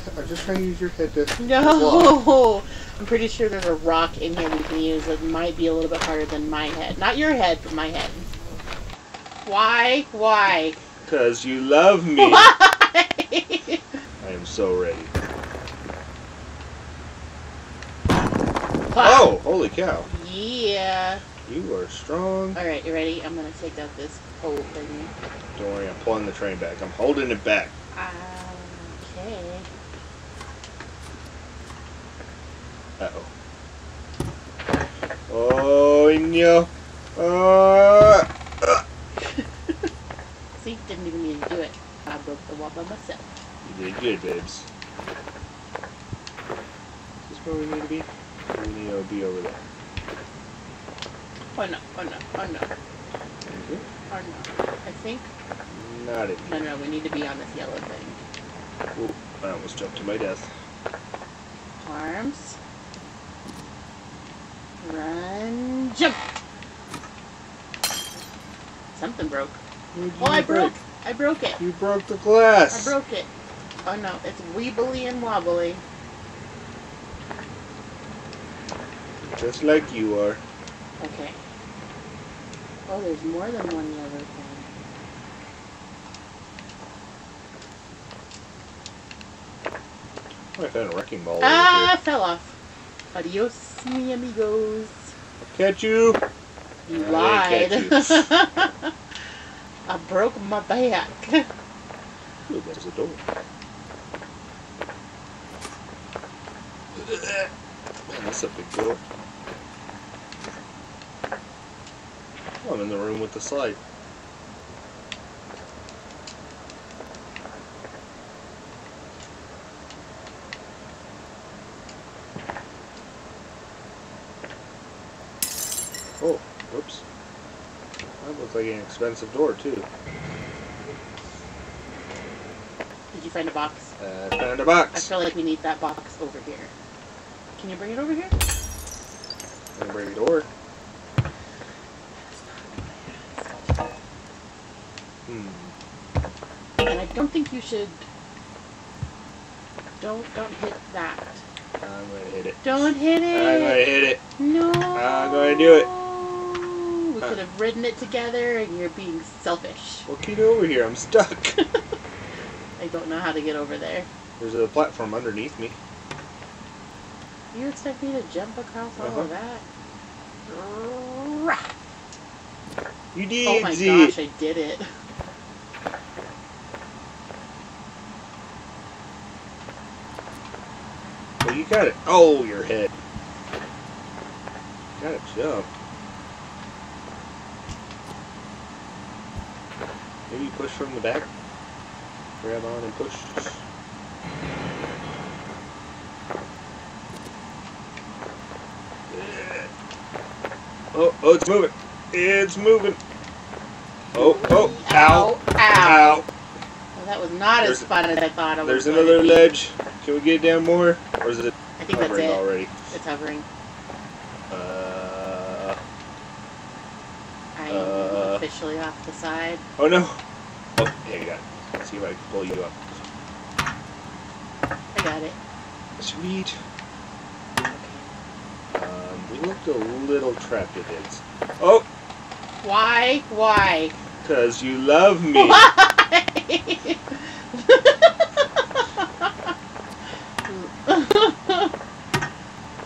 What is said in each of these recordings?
to. I'm just trying to use your head to. No! I'm pretty sure there's a rock in here we can use that might be a little bit harder than my head. Not your head, but my head. Why? Why? Cause you love me. Why? I am so ready. Oh, holy cow! Yeah. You are strong. Alright, you ready? I'm gonna take out this pole thing. Don't worry, I'm pulling the train back. I'm holding it back. Okay. Uh oh. Oh no. Uh, uh. See, didn't even need to do it. I broke the wall by myself. You did good, babes. Is this where we need to be? We need to be over there. Oh no, oh no, oh no, Okay. oh no. I think, Not it. no, no, we need to be on this yellow thing. Ooh, I almost jumped to my death. Arms. Run, jump! Something broke. Oh, I break? broke, I broke it. You broke the glass. I broke it. Oh no, it's weebly and wobbly. Just like you are. Okay. Oh, there's more than one yellow thing. I found a wrecking ball Ah, fell off. Adios, mi amigos. Catch you. You lied. I broke my back. Ooh, there's a door. Man, that's a big door. I'm in the room with the slide. Oh, whoops. An expensive door, too. Did you find a box? Uh, found a I box. I feel like we need that box over here. Can you bring it over here? Gonna break a door. Hmm. And I don't think you should. Don't don't hit that. I'm gonna hit it. Don't hit it! I'm gonna hit it. No. I'm gonna do it. We could have ridden it together, and you're being selfish. Well, get over here. I'm stuck. I don't know how to get over there. There's a platform underneath me. You expect me to jump across all Uh-huh. of that? Rah. You did Oh my it. gosh, I did it. Well, you got it. Oh, your head. Gotta jump. Maybe push from the back. Grab on and push. Oh, oh, it's moving. It's moving. Oh, oh, ow, Ow. ow. Well, that was not There's- as fun as I thought it was. There's another ledge. Can we get down more? Or is it I think that's it. already? It's hovering. Uh, I am Officially off the side. oh no. Oh, yeah, you got it. Let's see if I can pull you up. I got it. Sweet. Um, we looked a little trapped at it. Oh, Why? Why? because you love me. Why?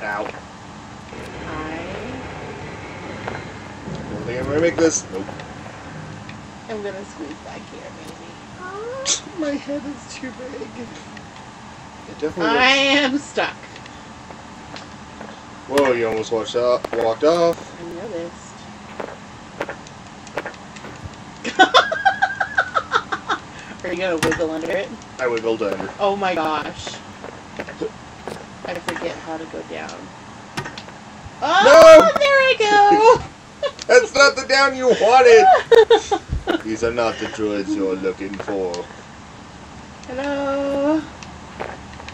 Ow. I Don't think I'm gonna make this. Nope. Am gonna squeeze back here, maybe. My head is too big. It definitely I looks... am stuck. Whoa, you almost walked off. Walked off. I noticed. Are you gonna wiggle under it? I wiggled under. Oh my gosh. I forget how to go down. Oh, there I go. That's not the down you wanted. These are not the droids you're looking for. Hello.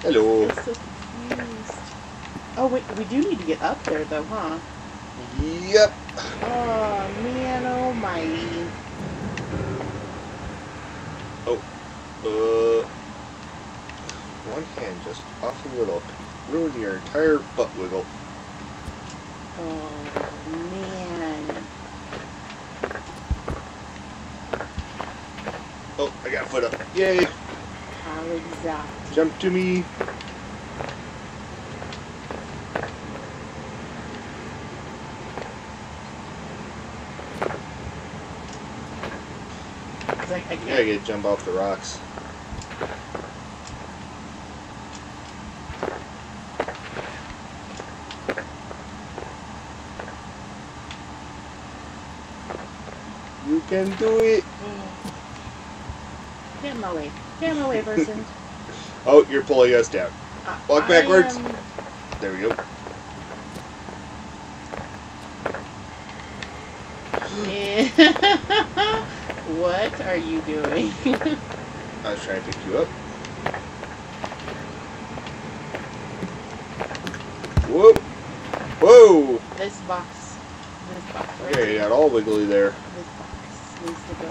Hello. I'm so confused. Oh wait, we do need to get up there though, huh? Yep. Oh man almighty. Oh. Uh, one hand just awful little. Ruin your entire butt wiggle. Oh man. Oh, I got foot up. Yay! How exact. Jump to me. I Yeah, I can't. get to jump off the rocks. You can do it. Oh, Get in my way. Get in my person. Oh, you're pulling us down. Uh, Walk I backwards. am- There we go. what are you doing? I was trying to pick you up. Whoop! Whoa! this box. This box right Okay, you got all wiggly there. This box needs to go.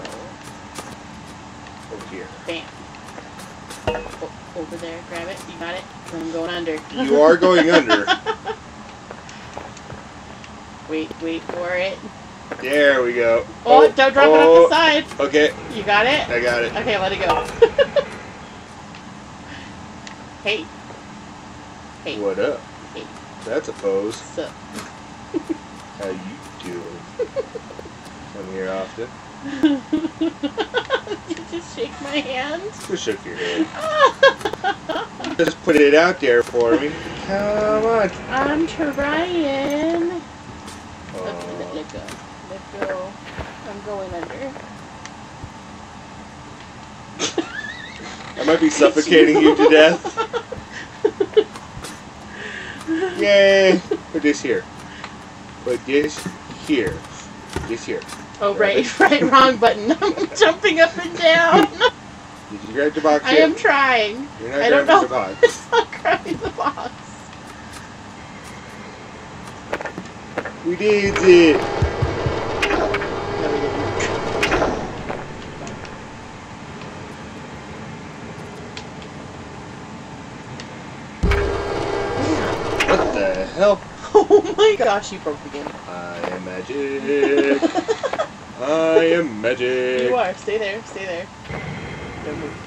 Over here. Bam. O- over there. Grab it. You got it? I'm going under. You are going under. wait, wait for it. There we go. Oh, oh don't drop it oh, off the oh. side. Okay, You got it? I got it. Okay, let it go. hey. Hey. What up? Hey. That's a pose. So, How you doing? Come here often. Did you just shake my hand. Just shook your head. Just put it out there for me. Come on. I'm trying. Let, Oh, let go. Let go. I'm going under. I might be suffocating you to death. Yay! Put this here. Put this here. This here. Oh, right, right, wrong button. I'm jumping up and down. Did you grab the box I yet? am trying. You're not I don't grabbing know. the box. It's not grabbing the box. We did it! No, we didn't. What the hell? Oh my gosh, you broke again. I am magic. I am magic. You are. Stay there. Stay there. Don't move.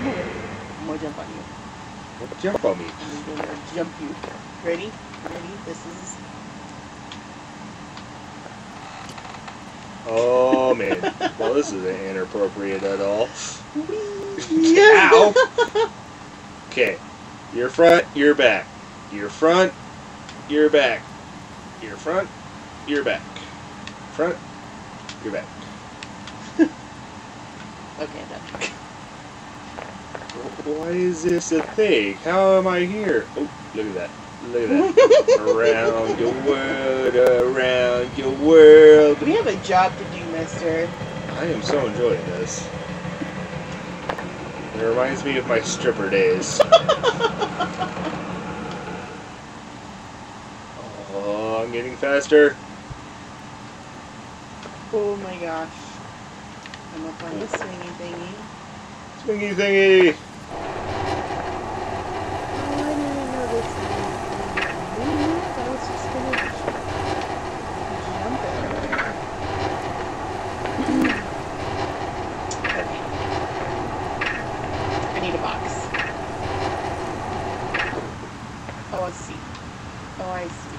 Moving. I'm gonna jump on you. Don't jump on me. I'm gonna jump you. Ready? Ready? This is. Oh man. Well, this isn't inappropriate at all. Yeah. Ow. Okay. Your front, your back. Your front, your back. Your front, your back. Front, your back. Okay, I'm done. Why is this a thing? How am I here? Oh, look at that. Look at that. around your world, around your world. We have a job to do, mister. I am so enjoying this. It reminds me of my stripper days. oh, I'm getting faster. Oh my gosh. I'm up on the swingy thingy. Swingy thingy. Oh, I didn't know this thing. I was just gonna jump it. okay. I need a box. Oh, I see. Oh, I see.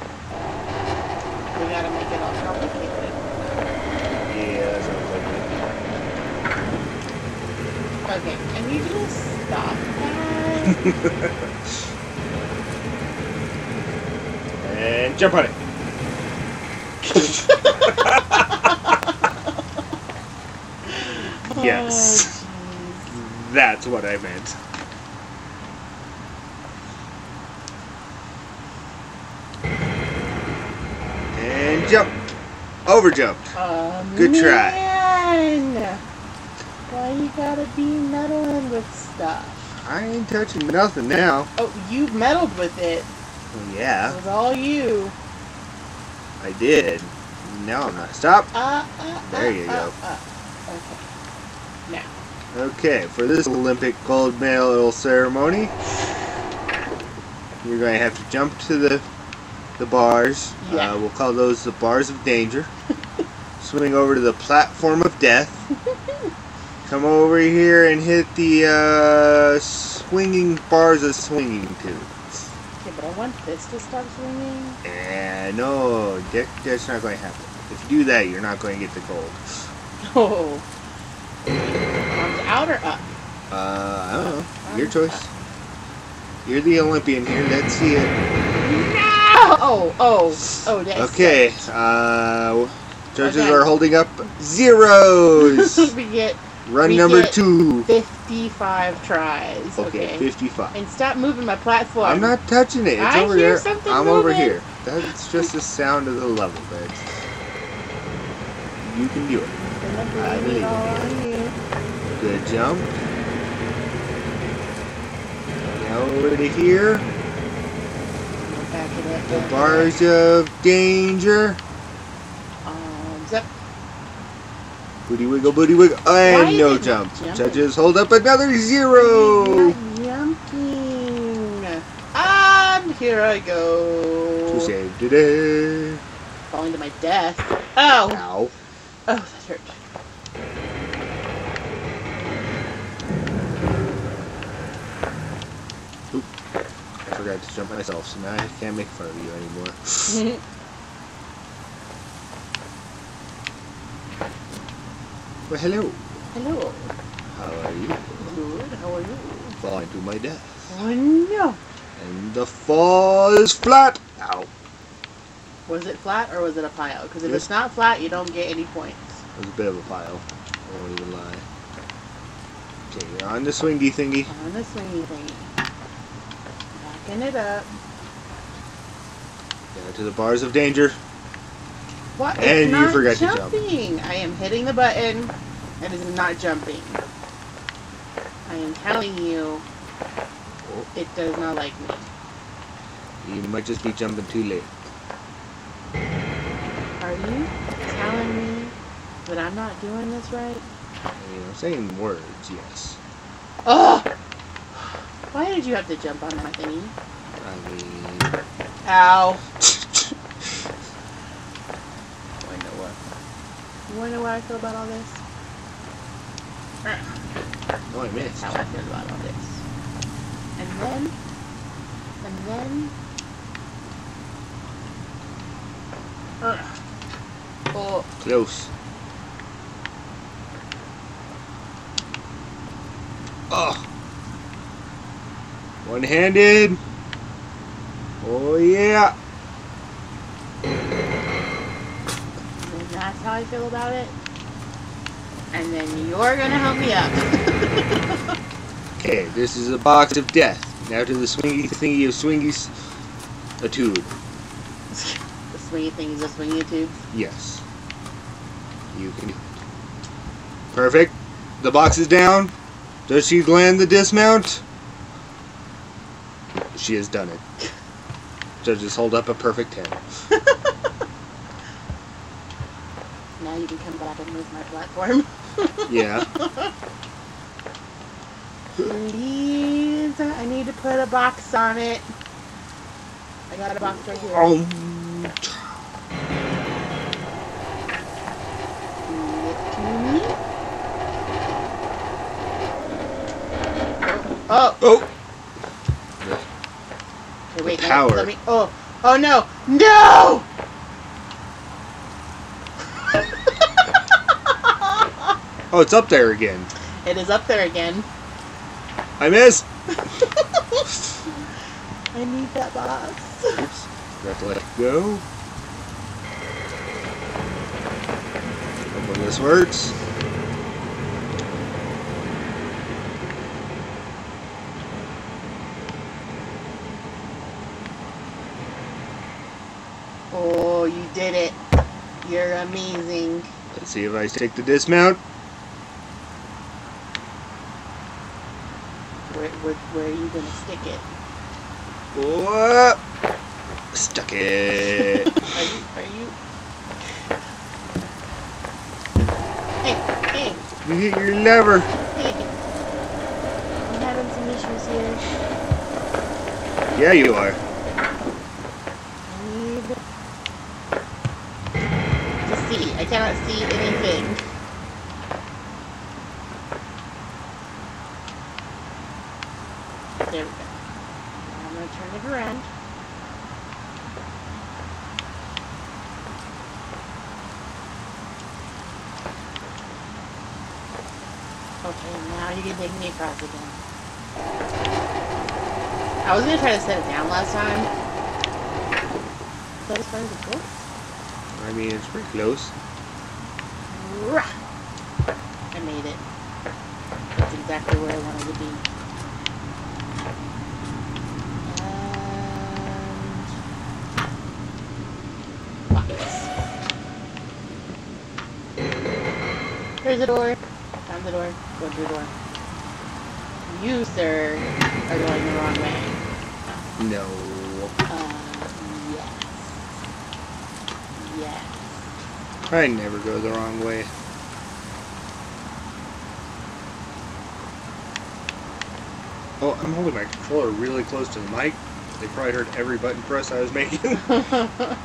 We gotta make it all complicated. Yeah, that sounds like it. Okay, can you just stop that? And jump on it. That's what I meant. And jump. Over. Oh, Good try. Man. Why you gotta be meddling with stuff? I ain't touching nothing now. Oh, you meddled with it. Well, It yeah, was all you. I did. Now I'm not. Stop. Uh, uh, There uh, you go. uh. Okay. Okay, for this Olympic gold medal ceremony, you're going to have to jump to the the bars. Yeah. Uh, we'll call those the bars of danger. Swing over to the platform of death. Come over here and hit the uh, swinging bars of swinging tubes. Okay, but I want this to stop swinging. And no, that, that's not going to happen. If you do that, you're not going to get the gold. Oh. Out or up? Uh, I don't know. Your choice. You're the Olympian here. Let's see it. No! Oh, oh, oh, that's Okay. Uh, judges Okay. are holding up zeros. we get Run We number get- two. 55 tries. Okay, Okay. 55. And stop moving my platform. I'm not touching it. It's I over hear there. I'm over here. That's just the sound of the level. That's you can do it. I believe on you. Good jump. Now over to here. Back it up. The bars of danger. Um, up. Booty wiggle, booty wiggle, and Why no jump. Judges hold up another zero. Jumping. And here I go. To save the day. Falling to my death. Oh. Ow. Oh, that hurt. I forgot to jump myself, so now I can't make fun of you anymore. Well, hello. Hello. How are you? Good. How are you? Falling to my death. Oh no. And the fall is flat. Ow. Was it flat or was it a pile? Because if Yes. it's not flat, you don't get any points. It was a bit of a pile. I won't even lie. Okay, you're on the swingy thingy. On the swingy thing. Backing it up. Down to the bars of danger. What? And it's you not forgot to jump. jumping. I am hitting the button. And it is not jumping. I am telling you, Oh, it does not like me. you might just be jumping too late. Are you telling me that I'm not doing this right? You know, saying words, yes. Oh! Why did you have to jump on my thingy? I mean, Ow. I know what. You wanna know what I feel about all this? no, I That's missed. how I feel about all this. And then, and then, Ugh. oh, Close. Oh. One-handed. Oh yeah. and that's how I feel about it. And then you're gonna help me up. Okay, this is a box of death. Now to the swingy thingy of swingies. A tube. the swingy thing is a swingy tube. Yes. You can do it. Perfect. The box is down. Does she land the dismount? She has done it. Judges hold up a perfect 10. Now you can come back and move my platform. Yeah. Please, I need to put a box on it. I got a box right here. Oh. Give it to me. Oh, Oh. okay, wait. The let me- power. Let me, oh, oh no, no! Oh, it's up there again. it is up there again. I miss. I need that box. Oops. Forgot to let it go. Hopefully this works. did it. You're amazing. Let's see if I take the dismount. Where, where, where are you going to stick it? Whoa! Stuck it. are you? Are you? Hey, hey. You hit your lever. Hey. I'm having some issues here. Yeah, you are. I cannot see anything. There we go. Now I'm going to turn it around. Okay, now you can take me across again. I was going to try to set it down last time. That as far as it goes? I mean, it's pretty close. I made it. That's exactly where I wanted to be. And box. There's the door. Found the door. Go to the door. You, sir, are going the wrong way. No. Uh, yes. Yes. I never go the wrong way. Oh, I'm holding my controller really close to the mic. They probably heard every button press I was making.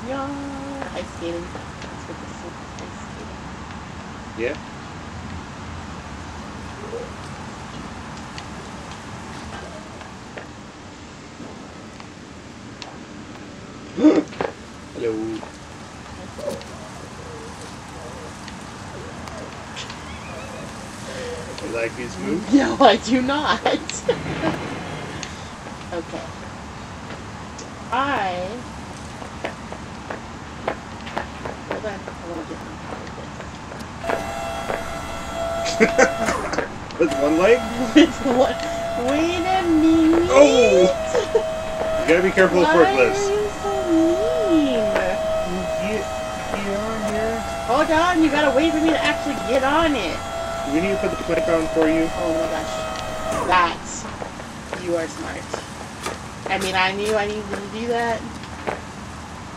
Yeah, ice skating. That's what this is. Ice skating. yeah. Hello. You like these moves? No, I do not. okay. I. Hold on. I want to get With one leg? this one. Wait a minute. Oh! You gotta be careful with forklifts. Hold on. You gotta wait for me to actually get on it. We need to put the plank on for you? Oh my gosh. That's. You are smart. I mean, I knew I needed to do that.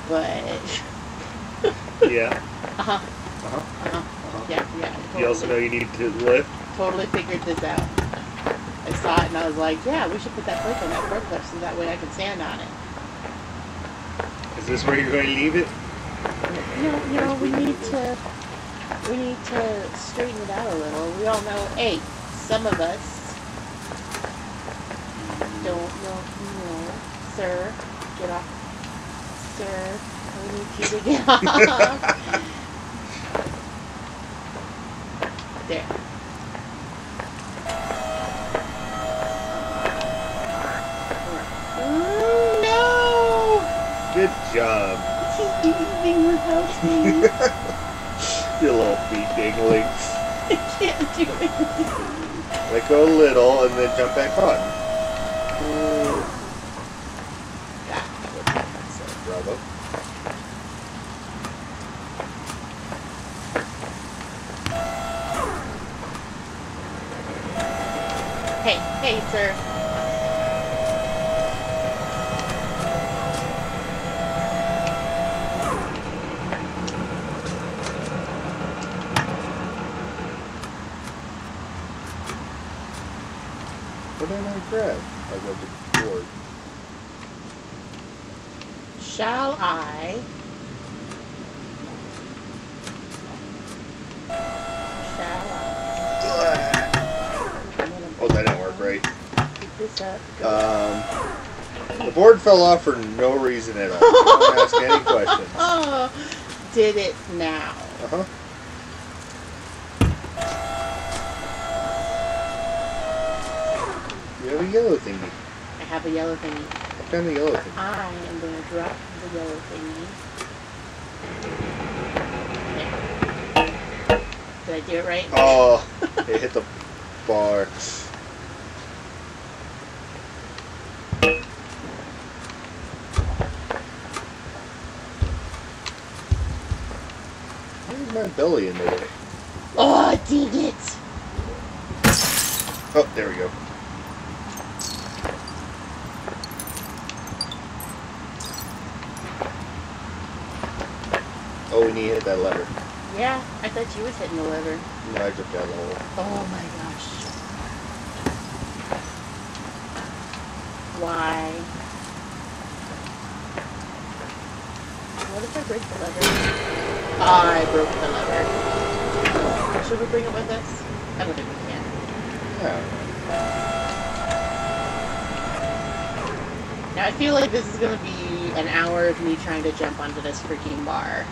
But. Yeah. Uh huh. Uh-huh. Uh-huh. Uh-huh. Yeah, yeah. You also know you need to lift. Totally figured this out. I saw it and I was like, yeah, we should put that plate on that forklift so that way I can stand on it. Is this where you're going to leave it? You know, you know, we need to, we need to straighten it out a little. We all know, hey, some of us don't know, you know, sir, get off, sir, we need you to get off. there. Mm, no! Good job. She's leaving without me. You little feet dingling. I can't do it. Let go a little and then jump back on. Bravo. Hey, hey, sir. What did I grab? I grabbed the board. Shall I? Shall I? I'm gonna Oh, that didn't work right. This Um, the board fell off for no reason at all. Don't ask any questions. oh, did it now? Uh huh. You have a yellow thingy. I have a yellow thingy. I found the yellow thingy. I am going to drop the yellow thingy. Did I do it right? Oh, it hit the bar. Where's my belly in the way? Oh, dang it! Oh, there we go. Oh, we need to hit that lever. Yeah, I thought you was hitting the lever. No, I out of the hole. Oh my gosh. Why? What if I break the lever? I broke the lever. Should we bring it with us? I don't think we can. Now I feel like this is gonna be an hour of me trying to jump onto this freaking bar.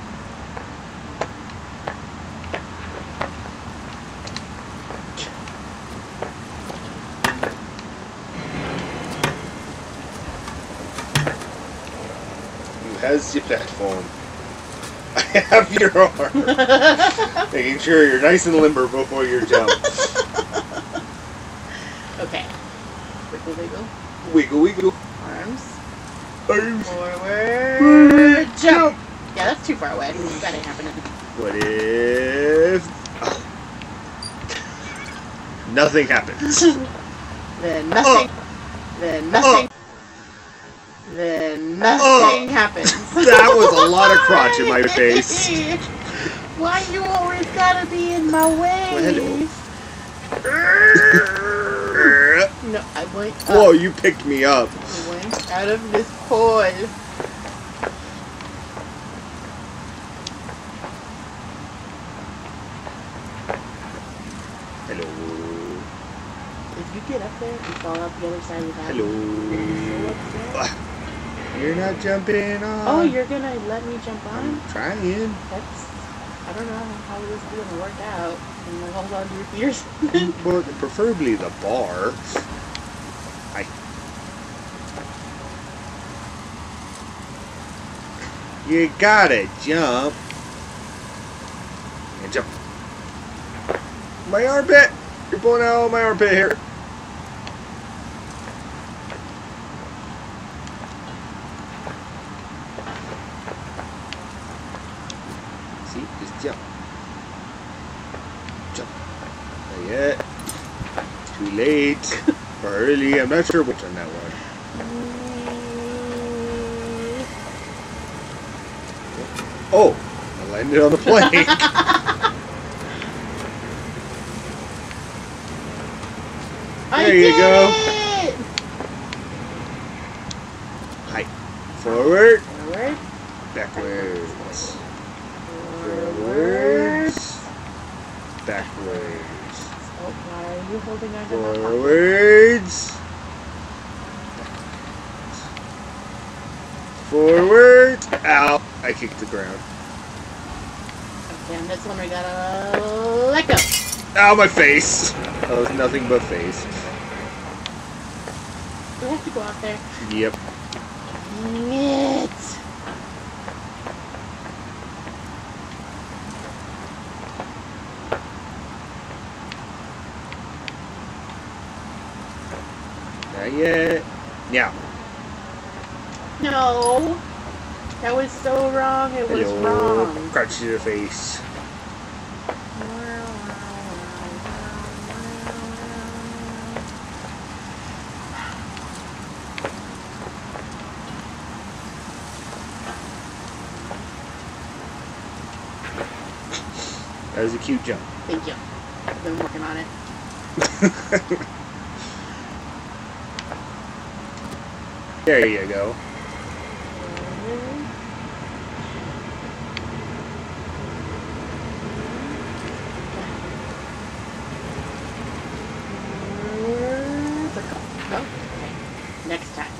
Who has the platform? Have your arm. Making sure you're nice and limber before you jump. okay. Wiggle wiggle. Wiggle wiggle. Arms. Arms. Forward. Jump! Yeah, that's too far away. That ain't happening. What if... Oh. Nothing happens. Then nothing. Oh. Then nothing. Then nothing oh, happens. That was a lot of crotch in my face. Why you always gotta be in my way? No, I went up. Whoa, you picked me up. I went out of this hole. Hello. If you get up there and fall out the other side of that, Hello. I'm so upset. You're not jumping on. Oh, you're gonna let me jump on? I'm trying. That's. I don't know how this is gonna work out. I'm gonna hold on to your fears. But preferably the bar. I. You gotta jump. And jump. My armpit! You're pulling out my armpit here. See? Just jump. Jump. Not yet. Too late. or early. I'm not sure which on that one. Oh! I landed on the plank. There you go. It! Hi. Forward. Backwards. Forward. Forwards. Backwards. Oh, why are you holding on to my pocket? Forwards. Forward. Out. I kicked the ground. Okay, on this one we gotta let go. Ow, my face. That was nothing but face. Do we have to go out there? Yep. Dang it. Not yet. Now. No. That was so wrong. It was Hello. to the face. That was a cute jump. Thank you. I've been working on it. there you go. Oh, okay. Next time.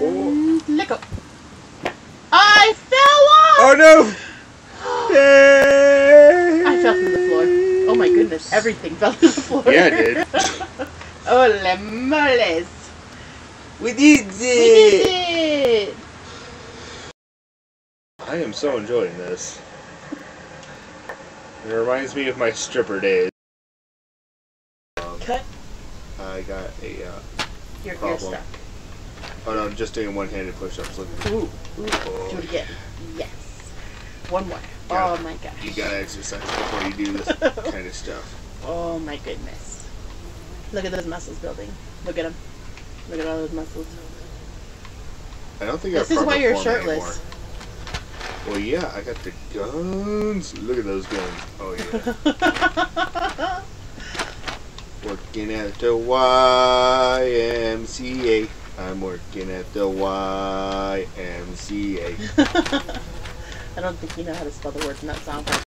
Oh. And let go. I fell off! Oh no! Yay! I fell through the floor. Oh my goodness, everything fell through the floor. Yeah, it did. Hola moles. We did it. We did it! I am so enjoying this. It reminds me of my stripper days. Cut. I got a. Uh, You're, you're Problem. stuck. oh no, I'm just doing one-handed push-ups. Look. Ooh, ooh. Oh, Do it again. Yes. One more. Yeah. Oh my gosh. You gotta exercise before you do this kind of stuff. Oh my goodness. Look at those muscles building. Look at them. Look at all those muscles. I don't think This is why you're shirtless. Anymore. Well, yeah, I got the guns. Look at those guns. Oh yeah, working at the. YMCA. I'm working at the YMCA. I don't think you know how to spell the words in that song.